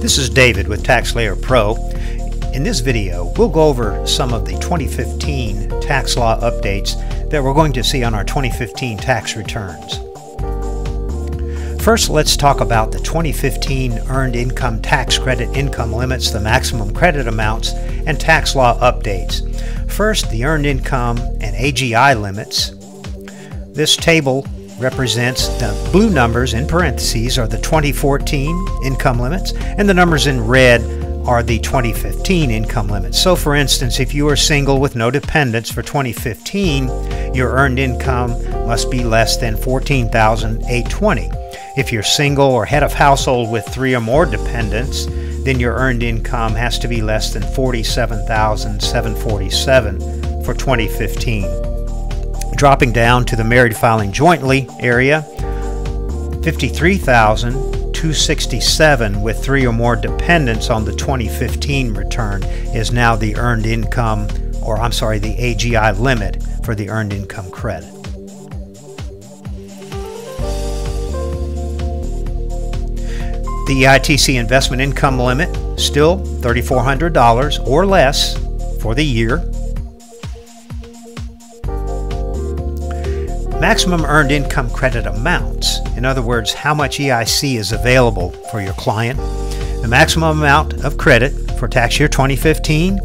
This is David with TaxSlayer Pro. In this video, we'll go over some of the 2015 tax law updates that we're going to see on our 2015 tax returns. First, let's talk about the 2015 Earned Income Tax Credit income limits, the maximum credit amounts, and tax law updates. First, the Earned Income and AGI limits. This table represents the blue numbers in parentheses are the 2014 income limits, and the numbers in red are the 2015 income limits. So, for instance, if you are single with no dependents for 2015, your earned income must be less than 14,820. If you're single or head of household with three or more dependents, then your earned income has to be less than 47,747 for 2015 dropping down to the married filing jointly area 53,267 with three or more dependents on the 2015 return is now the earned income or I'm sorry the AGI limit for the earned income credit. The EITC investment income limit still $3,400 or less for the year Maximum earned income credit amounts, in other words, how much EIC is available for your client. The maximum amount of credit for tax year 2015,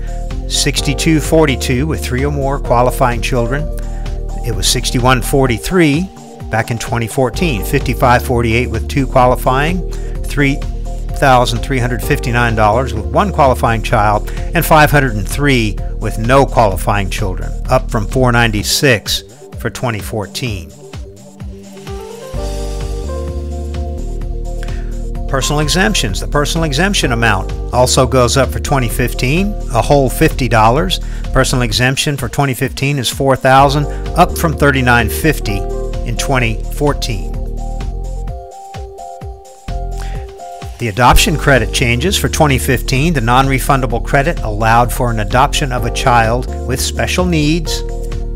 6242 with three or more qualifying children. It was 6143 back in 2014, 5548 with two qualifying, $3,359 with one qualifying child, and 503 with no qualifying children, up from 496 for 2014. Personal exemptions. The personal exemption amount also goes up for 2015, a whole $50. Personal exemption for 2015 is 4000 up from 3950 in 2014. The adoption credit changes for 2015. The non-refundable credit allowed for an adoption of a child with special needs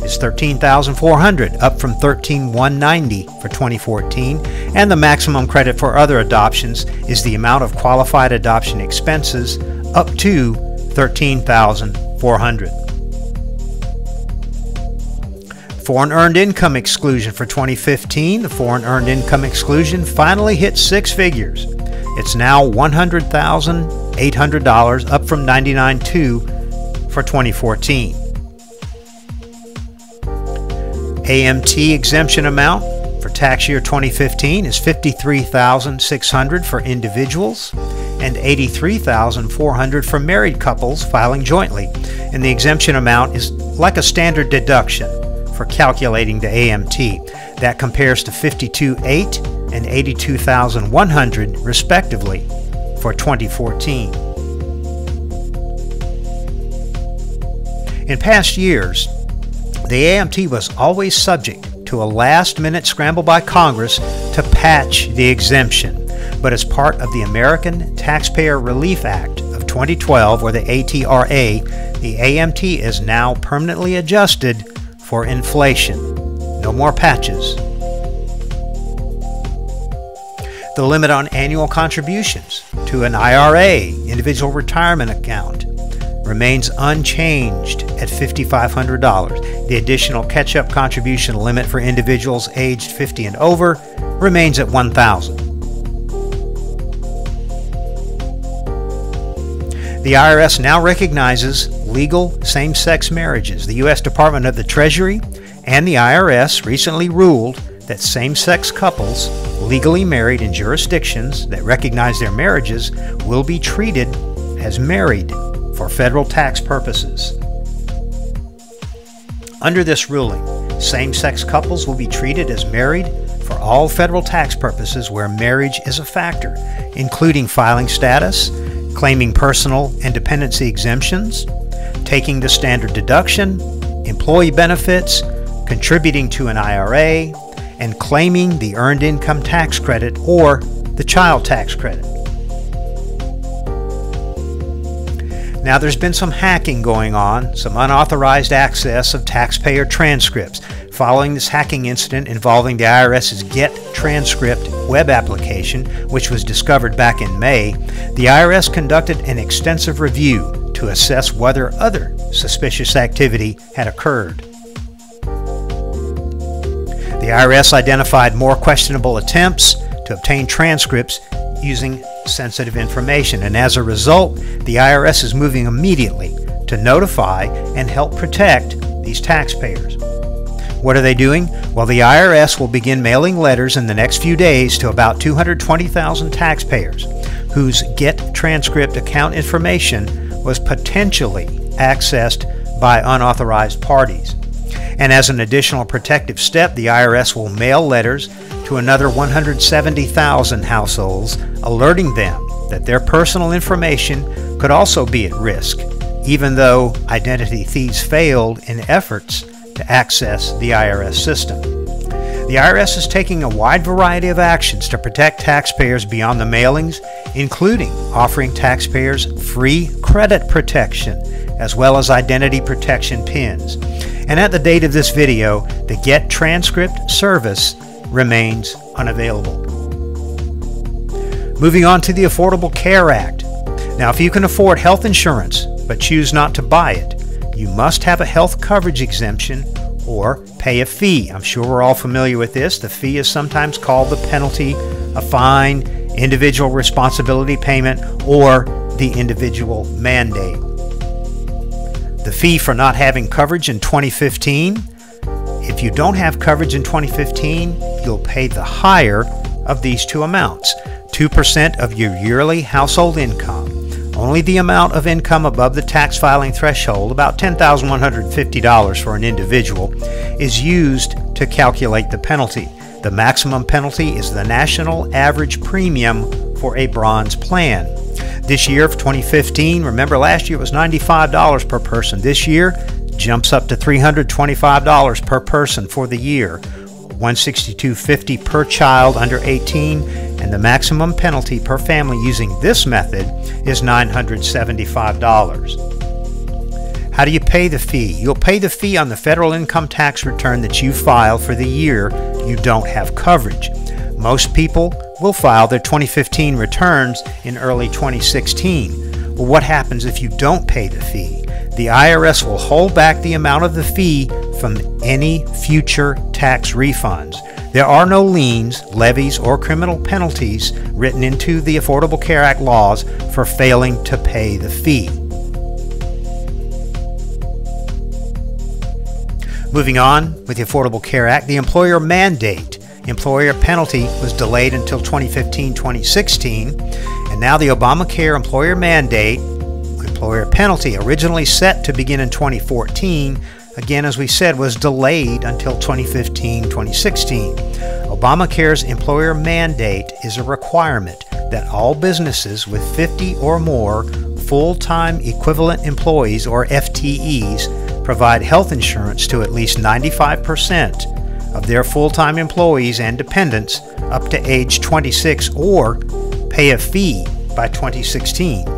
is 13,400, up from 13,190 for 2014, and the maximum credit for other adoptions is the amount of qualified adoption expenses up to 13,400. Foreign earned income exclusion for 2015, the foreign earned income exclusion finally hit six figures. It's now $100,800, up from $99,200 for 2014. AMT exemption amount for tax year 2015 is 53,600 for individuals and 83,400 for married couples filing jointly. And the exemption amount is like a standard deduction for calculating the AMT. That compares to 52,800 and 82,100 respectively for 2014. In past years, the AMT was always subject to a last minute scramble by Congress to patch the exemption. But as part of the American Taxpayer Relief Act of 2012, or the ATRA, the AMT is now permanently adjusted for inflation. No more patches. The limit on annual contributions to an IRA, individual retirement account, remains unchanged at $5,500. The additional catch-up contribution limit for individuals aged 50 and over remains at $1,000. The IRS now recognizes legal same-sex marriages. The U.S. Department of the Treasury and the IRS recently ruled that same-sex couples legally married in jurisdictions that recognize their marriages will be treated as married for federal tax purposes. Under this ruling, same sex couples will be treated as married for all federal tax purposes where marriage is a factor, including filing status, claiming personal and dependency exemptions, taking the standard deduction, employee benefits, contributing to an IRA, and claiming the Earned Income Tax Credit or the Child Tax Credit. Now, there's been some hacking going on, some unauthorized access of taxpayer transcripts. Following this hacking incident involving the IRS's Get Transcript web application, which was discovered back in May, the IRS conducted an extensive review to assess whether other suspicious activity had occurred. The IRS identified more questionable attempts to obtain transcripts using sensitive information, and as a result, the IRS is moving immediately to notify and help protect these taxpayers. What are they doing? Well, the IRS will begin mailing letters in the next few days to about 220,000 taxpayers whose Get Transcript account information was potentially accessed by unauthorized parties. And as an additional protective step, the IRS will mail letters to another 170,000 households, alerting them that their personal information could also be at risk, even though identity thieves failed in efforts to access the IRS system. The IRS is taking a wide variety of actions to protect taxpayers beyond the mailings, including offering taxpayers free credit protection as well as identity protection pins. And at the date of this video, the Get Transcript service remains unavailable. Moving on to the Affordable Care Act. Now, if you can afford health insurance but choose not to buy it, you must have a health coverage exemption or pay a fee. I'm sure we're all familiar with this. The fee is sometimes called the penalty, a fine, individual responsibility payment, or the individual mandate. The fee for not having coverage in 2015 if you don't have coverage in 2015, you'll pay the higher of these two amounts 2% of your yearly household income only the amount of income above the tax filing threshold, about $10,150 for an individual, is used to calculate the penalty. The maximum penalty is the national average premium for a bronze plan. This year of 2015, remember last year it was $95 per person. This year jumps up to $325 per person for the year. 162.50 per child under 18 and the maximum penalty per family using this method is $975. How do you pay the fee? You'll pay the fee on the federal income tax return that you file for the year you don't have coverage. Most people will file their 2015 returns in early 2016. Well, what happens if you don't pay the fee? The IRS will hold back the amount of the fee from any future tax refunds. There are no liens, levies, or criminal penalties written into the Affordable Care Act laws for failing to pay the fee. Moving on with the Affordable Care Act, the employer mandate employer penalty was delayed until 2015 2016, and now the Obamacare employer mandate employer penalty, originally set to begin in 2014, again, as we said, was delayed until 2015 2016. Obamacare's employer mandate is a requirement that all businesses with 50 or more full time equivalent employees, or FTEs, provide health insurance to at least 95% of their full time employees and dependents up to age 26 or pay a fee by 2016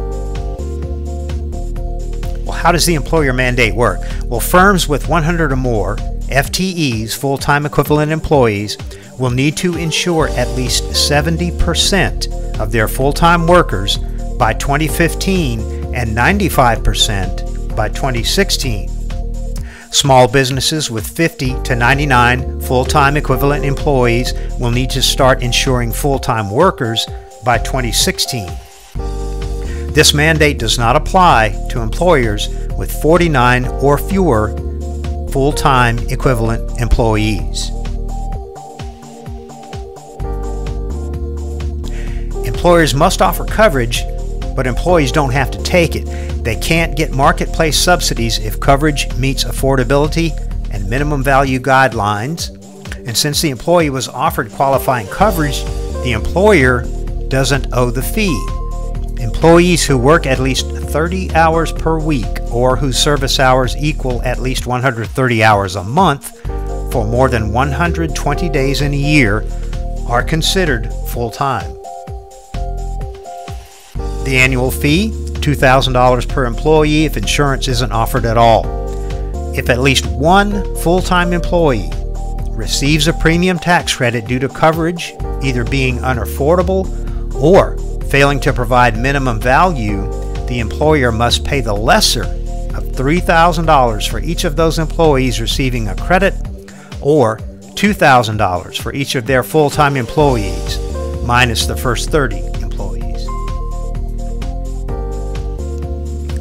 how does the employer mandate work? Well, firms with 100 or more FTEs, full time equivalent employees, will need to insure at least 70% of their full time workers by 2015 and 95% by 2016. Small businesses with 50 to 99 full time equivalent employees will need to start insuring full time workers by 2016. This mandate does not apply to employers with 49 or fewer full time equivalent employees. Employers must offer coverage, but employees don't have to take it. They can't get marketplace subsidies if coverage meets affordability and minimum value guidelines. And since the employee was offered qualifying coverage, the employer doesn't owe the fee. Employees who work at least 30 hours per week or whose service hours equal at least 130 hours a month for more than 120 days in a year are considered full time. The annual fee $2,000 per employee if insurance isn't offered at all. If at least one full time employee receives a premium tax credit due to coverage either being unaffordable or failing to provide minimum value, the employer must pay the lesser of $3,000 for each of those employees receiving a credit or $2,000 for each of their full time employees, minus the first 30 employees.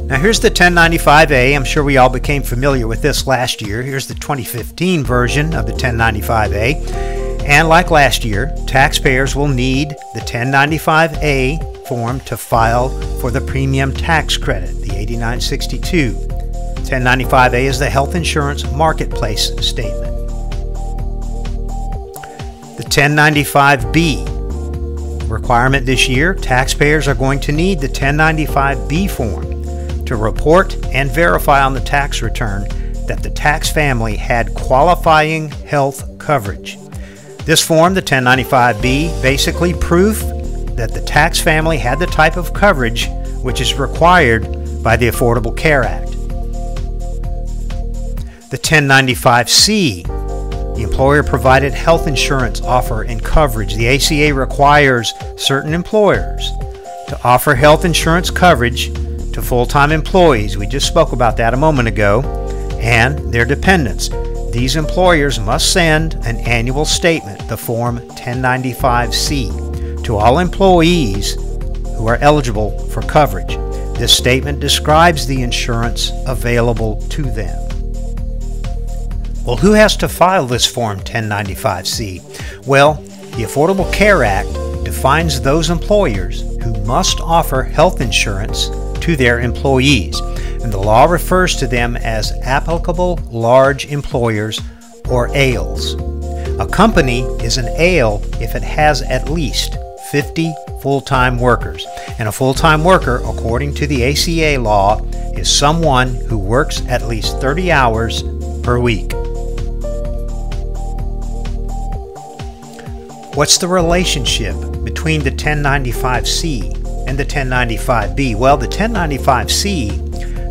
Now, here's the 1095A. I'm sure we all became familiar with this last year. Here's the 2015 version of the 1095A. And like last year, taxpayers will need the 1095A form to file for the premium tax credit, the 8962. 1095A is the health insurance marketplace statement. The 1095B requirement this year, taxpayers are going to need the 1095B form to report and verify on the tax return that the tax family had qualifying health coverage. This form, the 1095B, basically proof that the tax family had the type of coverage which is required by the Affordable Care Act. The 1095C, the employer provided health insurance offer and coverage. The ACA requires certain employers to offer health insurance coverage to full time employees. We just spoke about that a moment ago, and their dependents. These employers must send an annual statement, the Form 1095C, to all employees who are eligible for coverage. This statement describes the insurance available to them. Well, who has to file this Form 1095C? Well, the Affordable Care Act defines those employers who must offer health insurance to their employees, and the law refers to them as applicable large employers or ALEs. A company is an ALE if it has at least 50 full time workers, and a full time worker, according to the ACA law, is someone who works at least 30 hours per week. What's the relationship between the 1095C and the 1095B? Well, the 1095C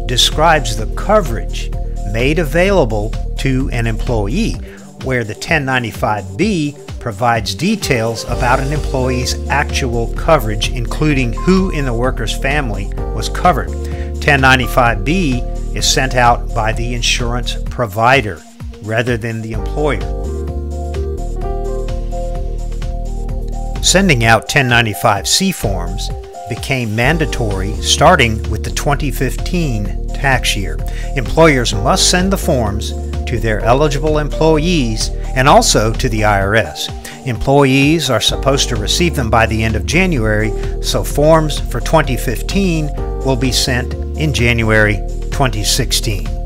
describes the coverage made available to an employee, where the 1095B provides details about an employee's actual coverage, including who in the worker's family was covered. 1095B is sent out by the insurance provider rather than the employer. Sending out 1095C forms became mandatory starting with the 2015 tax year. Employers must send the forms to their eligible employees and also to the IRS. Employees are supposed to receive them by the end of January, so forms for 2015 will be sent in January 2016.